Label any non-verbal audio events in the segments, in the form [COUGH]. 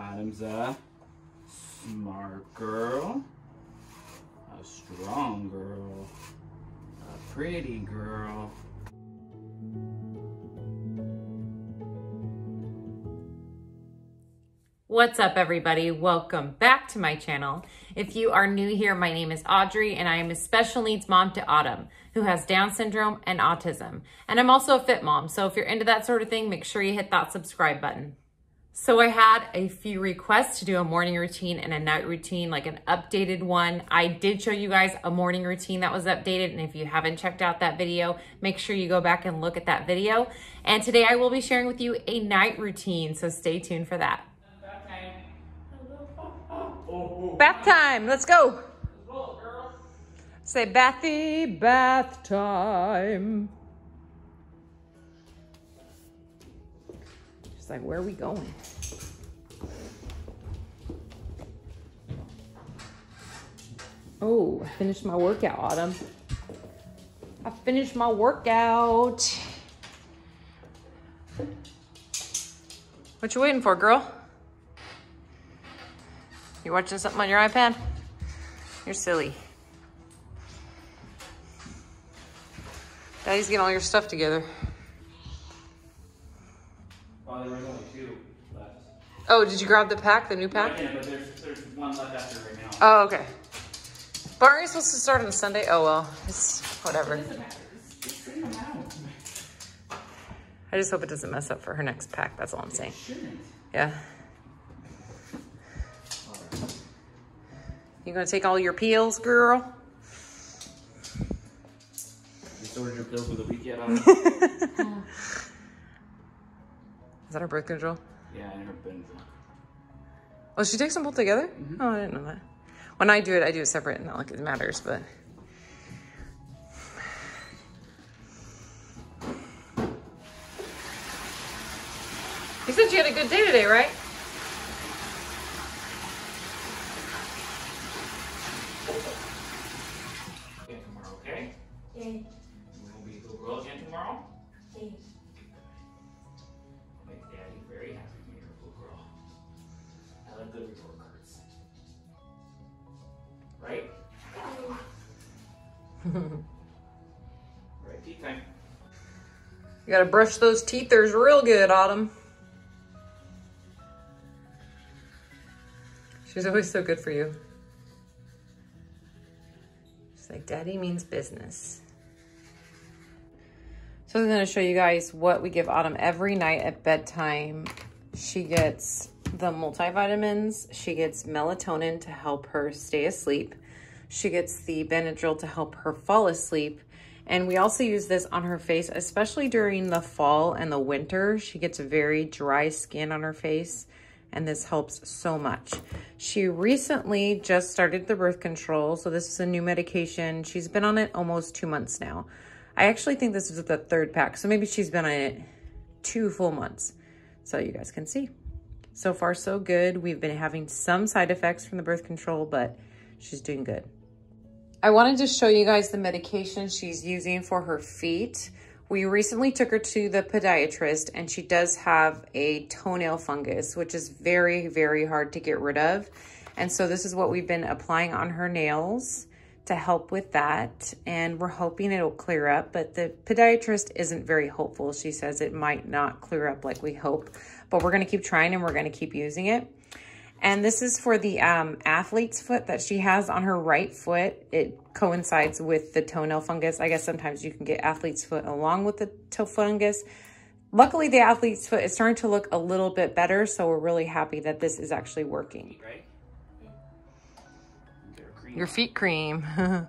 Autumn's a smart girl, a strong girl, a pretty girl. What's up everybody? Welcome back to my channel. If you are new here, my name is Audrey and I am a special needs mom to Autumn who has Down syndrome and autism. And I'm also a fit mom, so if you're into that sort of thing, make sure you hit that subscribe button. So I had a few requests to do a morning routine and a night routine, like an updated one. I did show you guys a morning routine that was updated. And if you haven't checked out that video, make sure you go back and look at that video. And today I will be sharing with you a night routine. So stay tuned for that. Bath time. Let's go. Say bathy bath time. She's like, where are we going? Oh, I finished my workout, Autumn. I finished my workout. What you waiting for, girl? You watching something on your iPad? You're silly. Daddy's getting all your stuff together. Well, there was only two left. Oh, did you grab the pack, the new pack? Yeah, but there's, there's one left after right now. Oh, okay. But aren't you supposed to start on Sunday? Oh, well, it's whatever. I just hope it doesn't mess up for her next pack. That's all I'm saying. Yeah. You gonna take all your peels, girl? You sorted your pills for the week yet? [LAUGHS] Is that her birth control? yeah, and her Benadryl. Oh, she takes them both together? Mm-hmm. Oh, I didn't know that. When I do it, I do it separate. And not like it matters, but. You said you had a good day today, right? Like cards. Right? right, tea time. You gotta brush those teethers real good, Autumn. She's always so good for you. She's like, Daddy means business. So I'm gonna show you guys what we give Autumn every night at bedtime. She gets the multivitamins. She gets melatonin to help her stay asleep. She gets the Benadryl to help her fall asleep. And we also use this on her face, especially during the fall and the winter. She gets very dry skin on her face, and this helps so much. She recently just started the birth control, so this is a new medication. She's been on it almost two months now. I actually think this is the third pack, so maybe she's been on it two full months, so you guys can see. So far, so good. We've been having some side effects from the birth control, but she's doing good. I wanted to show you guys the medication she's using for her feet. We recently took her to the podiatrist and she does have a toenail fungus, which is very, very hard to get rid of. And so this is what we've been applying on her nails to help with that. And we're hoping it'll clear up, but the podiatrist isn't very hopeful. She says it might not clear up like we hope, but we're gonna keep trying and we're gonna keep using it. And this is for the um, athlete's foot that she has on her right foot. It coincides with the toenail fungus. I guess sometimes you can get athlete's foot along with the toe fungus. Luckily, the athlete's foot is starting to look a little bit better, so we're really happy that this is actually working. Right? Cream. Your feet cream. [LAUGHS]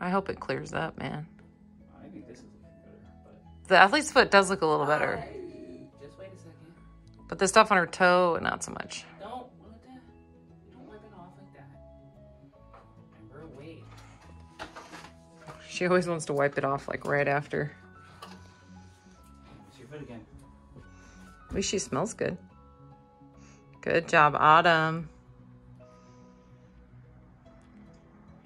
I hope it clears up, man. I think this is better, but The athlete's foot does look a little better, just wait a second. but the stuff on her toe, not so much. Don't don't wipe it off like that. Remember, wait. She always wants to wipe it off like right after. It's your foot again. At least she smells good. Good job, Autumn.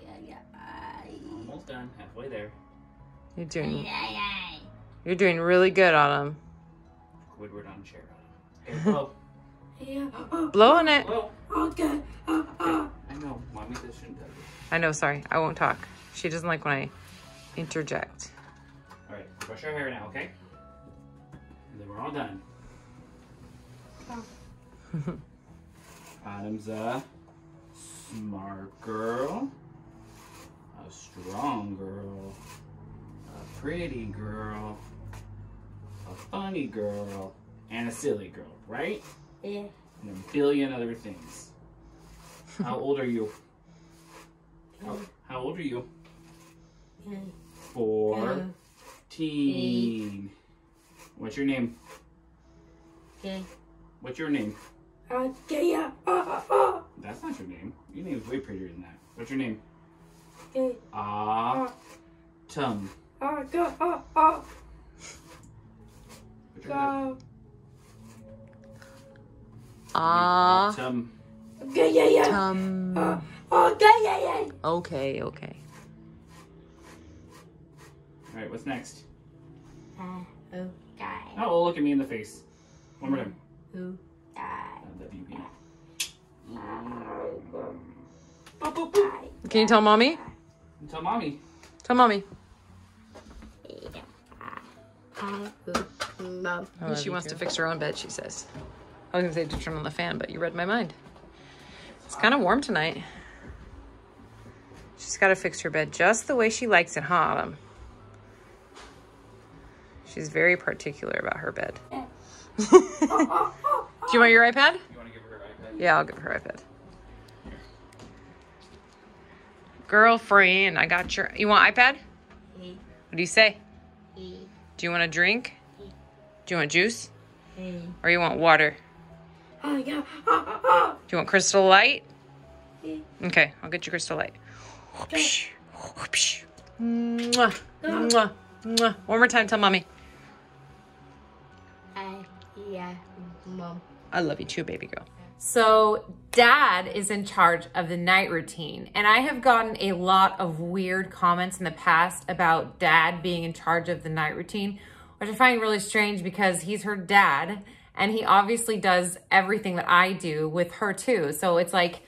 Yeah, yeah. Ay, Almost done. Halfway there. You're doing ay, ay. you're doing really good, Autumn. Woodward on a chair. Okay, blow. [LAUGHS] Yeah. Blow on it. blow. Okay. Uh, uh. I know, mommy, this shouldn't tell you. I know, sorry. I won't talk. She doesn't like when I interject. All right, brush your hair now, okay? And then we're all done. [LAUGHS] Autumn's a smart girl, a strong girl, a pretty girl, a funny girl, and a silly girl, right? Yeah. And a billion other things. How [LAUGHS] old are you? How, how old are you? Fourteen. What's your name? Okay. What's your name? Okay. Yeah. Uh, uh. That's not your name. Your name is way prettier than that. What's your name? Ah, Autumn. Uh, go. Uh, uh. Put your hand. Go. Ah. Autumn. Okay. Yeah. Yeah. Um. Uh, okay. Yeah. Yeah. Okay, okay. All right. What's next? Uh, okay. Oh, look at me in the face. One more time. Okay. I love you, baby. Can you tell mommy? Tell mommy. Tell mommy. Mom. she wants to fix her own bed, she says. I was gonna say to turn on the fan, but you read my mind. It's kind of warm tonight. She's got to fix her bed just the way she likes it, huh, Autumn? She's very particular about her bed. [LAUGHS] Do you want your iPad? You want to give her her iPad? Yeah, I'll give her iPad. Girlfriend, I got your. You want iPad? Hey. What do you say? Hey. Do you want a drink? Do you want juice? Hey. Or you want water? Oh, yeah. Uh, uh, uh. Do you want crystal light? Hey. Okay, I'll get you crystal light. Whoopsh, whoopsh. Mwah, mwah, mwah. One more time, tell mommy. I, yeah. Mom. I love you too, baby girl. So, dad is in charge of the night routine. And I have gotten a lot of weird comments in the past about dad being in charge of the night routine, which I find really strange because he's her dad and he obviously does everything that I do with her too. So, it's like,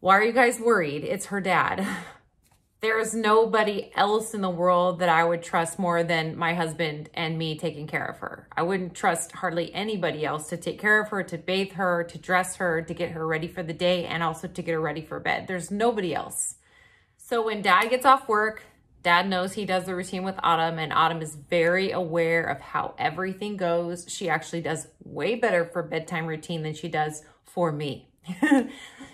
why are you guys worried? It's her dad. [LAUGHS] There is nobody else in the world that I would trust more than my husband and me taking care of her. I wouldn't trust hardly anybody else to take care of her, to bathe her, to dress her, to get her ready for the day, and also to get her ready for bed. There's nobody else. So when dad gets off work, dad knows he does the routine with Autumn, and Autumn is very aware of how everything goes. She actually does way better for bedtime routine than she does for me. [LAUGHS]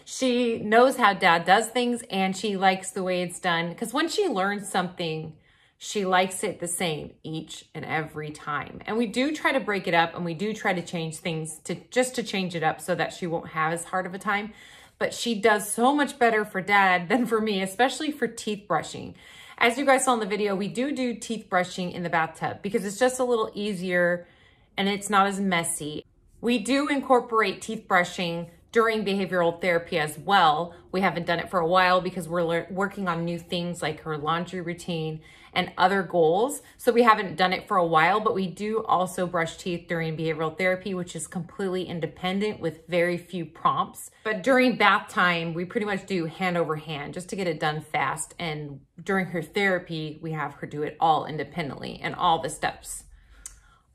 she knows how dad does things and she likes the way it's done because when she learns something, she likes it the same each and every time. And we do try to break it up and we do try to change things to just to change it up so that she won't have as hard of a time. But she does so much better for dad [LAUGHS] than for me, especially for teeth brushing. As you guys saw in the video, we do do teeth brushing in the bathtub because it's just a little easier and it's not as messy. We do incorporate teeth brushing during behavioral therapy as well. We haven't done it for a while because we're lear- working on new things like her laundry routine and other goals. So we haven't done it for a while, but we do also brush teeth during behavioral therapy, which is completely independent with very few prompts. But during bath time, we pretty much do hand over hand just to get it done fast. And during her therapy, we have her do it all independently and all the steps.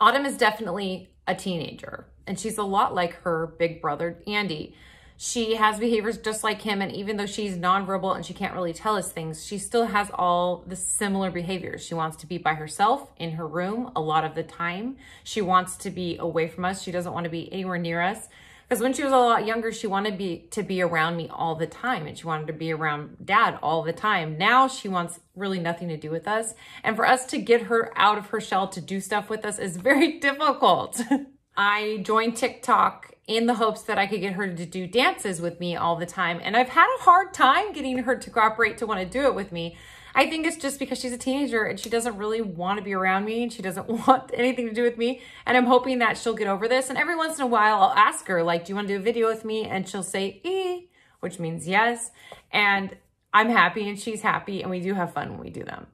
Autumn is definitely a teenager and she's a lot like her big brother, Andy. She has behaviors just like him, and even though she's nonverbal and she can't really tell us things, she still has all the similar behaviors. She wants to be by herself in her room a lot of the time. She wants to be away from us. She doesn't want to be anywhere near us. Because when she was a lot younger, she wanted be, to be around me all the time and she wanted to be around dad all the time. Now she wants really nothing to do with us. And for us to get her out of her shell to do stuff with us is [LAUGHS] very difficult. [LAUGHS] I joined TikTok in the hopes that I could get her to do dances with me all the time. And I've had a hard time getting her to cooperate to want to do it with me. I think it's just because she's a teenager and she doesn't really want to be around me and she doesn't [LAUGHS] want anything to do with me. And I'm hoping that she'll get over this. And every once in a while, I'll ask her, like, do you want to do a video with me? And she'll say, e, which means yes. And I'm happy and she's happy and we do have fun when we do them.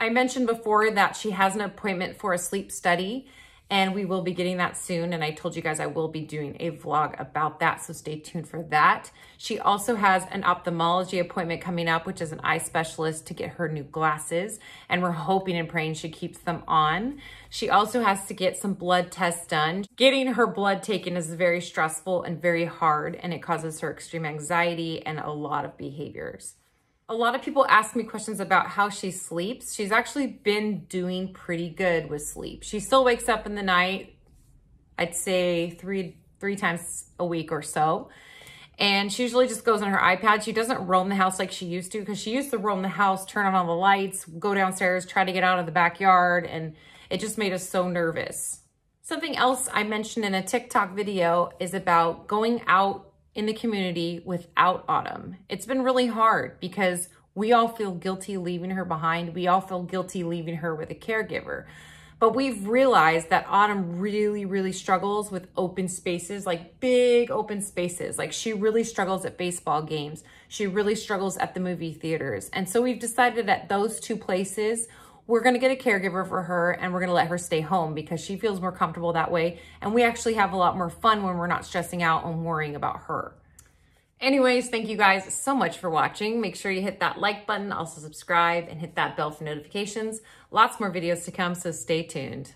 I mentioned before that she has an appointment for a sleep study and we will be getting that soon. And I told you guys I will be doing a vlog about that, so stay tuned for that. She also has an ophthalmology appointment coming up, which is an eye specialist to get her new glasses, and we're hoping and praying she keeps them on. She also has to get some blood tests done. Getting her blood taken is very stressful and very hard, and it causes her extreme anxiety and a lot of behaviors. A lot of people ask me questions about how she sleeps. She's actually been doing pretty good with sleep. She still wakes up in the night, I'd say three, three times a week or so. And she usually just goes on her iPad. She doesn't roam the house like she used to because she used to roam the house, turn on all the lights, go downstairs, try to get out of the backyard. And it just made us so nervous. Something else I mentioned in a TikTok video is about going out in the community without Autumn. It's been really hard because we all feel guilty leaving her behind. We all feel guilty leaving her with a caregiver. But we've realized that Autumn really, really struggles with open spaces, like big open spaces. Like she really struggles at baseball games. She really struggles at the movie theaters. And so we've decided that those two places, we're going to get a caregiver for her and we're going to let her stay home because she feels more comfortable that way. And we actually have a lot more fun when we're not stressing out and worrying about her. Anyways, thank you guys so much for watching. Make sure you hit that like button, also subscribe and hit that bell for notifications. Lots more videos to come, so stay tuned.